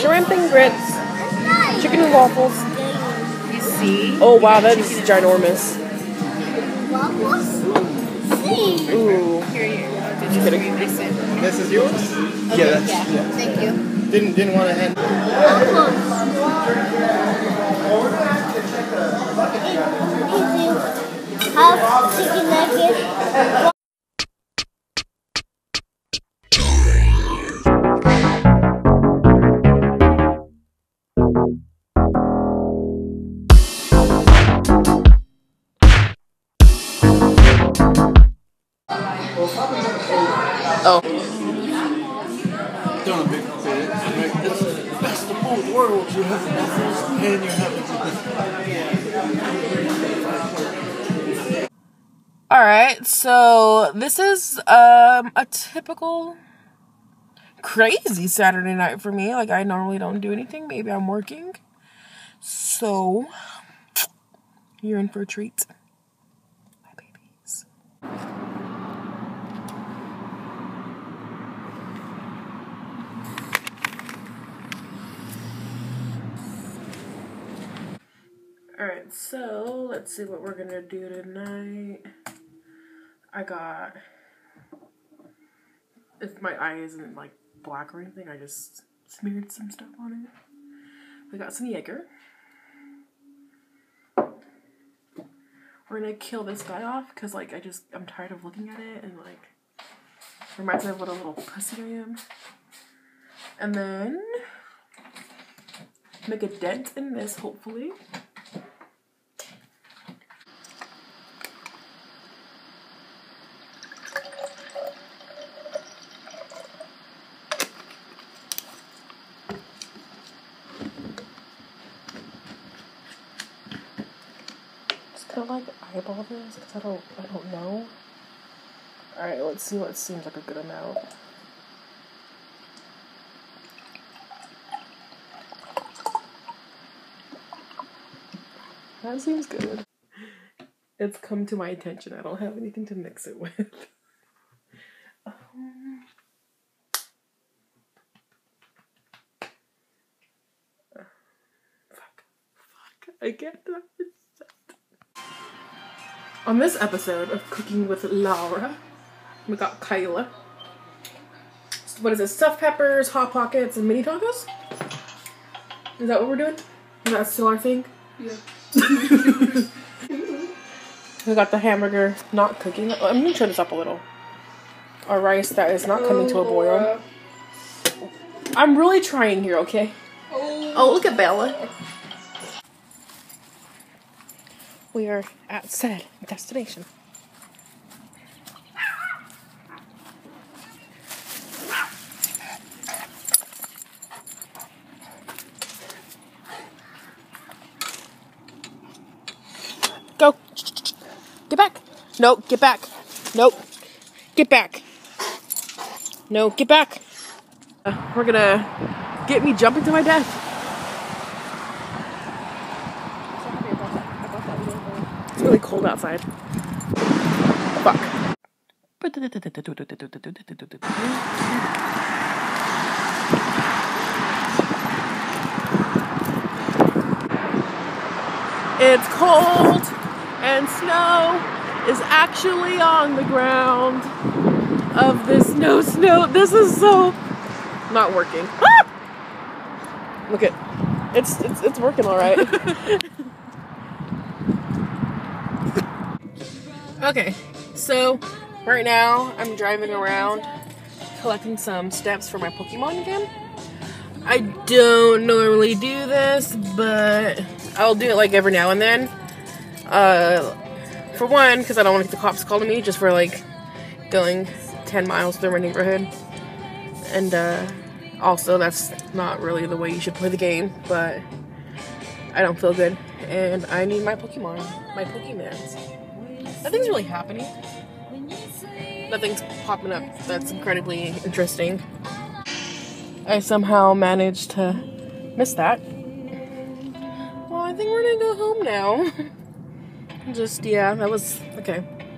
Shrimp and grits, chicken and waffles. You see? Oh wow, that's ginormous. Waffles? See. Ooh. Here, here. Oh, I'll do Just this kidding. you. This is- This is yours? Okay, Yeah, that's- yeah. yeah. Thank you. Didn't didn't want to hand. Oh. Big bit. It's the best of both worlds. You have waffles and you have All right, so this is um a typical crazy Saturday night for me. Like I normally don't do anything. Maybe I'm working. So you're in for a treat. All right, so let's see what we're gonna do tonight. I got. If my eye isn't like black or anything, I just smeared some stuff on it. We got some Jaeger. We're gonna kill this guy off because, like, I just I'm tired of looking at it and like reminds me of what a little pussy I am. And then make a dent in this, hopefully. Gonna like eyeball this because I don't I don't know. All right, let's see what seems like a good amount. That seems good. It's come to my attention. I don't have anything to mix it with. Um, fuck. Fuck. I get that. On this episode of Cooking with Laura, we got Kyla. What is it? Stuffed peppers, hot pockets, and mini tacos? Is that what we're doing? Is that still our thing? Yeah. We got the hamburger not cooking. Oh, I'm gonna turn this up a little. Our rice that is not coming to a boil. Uh, I'm really trying here, okay? Oh, oh look at Bella. We are at said destination. Go. Get back. No, get back. Nope. Get back. No, get back. Uh, we're gonna get me jumping to my death. It's really cold outside. Fuck. It's cold and snow is actually on the ground of this no snow. This is so not working. Ah! Look at it's it's it's working all right. okay, so right now I'm driving around collecting some steps for my Pokemon game. I don't normally do this, but I'll do it like every now and then. Uh, for one, because I don't want to get the cops calling me just for like going 10 miles through my neighborhood. And uh, also, that's not really the way you should play the game, but I don't feel good. And I need my Pokemon, my Pokemans. Nothing's really happening. Nothing's popping up that's incredibly interesting. I somehow managed to miss that. Well, I think we're gonna go home now. Just, yeah, that was okay.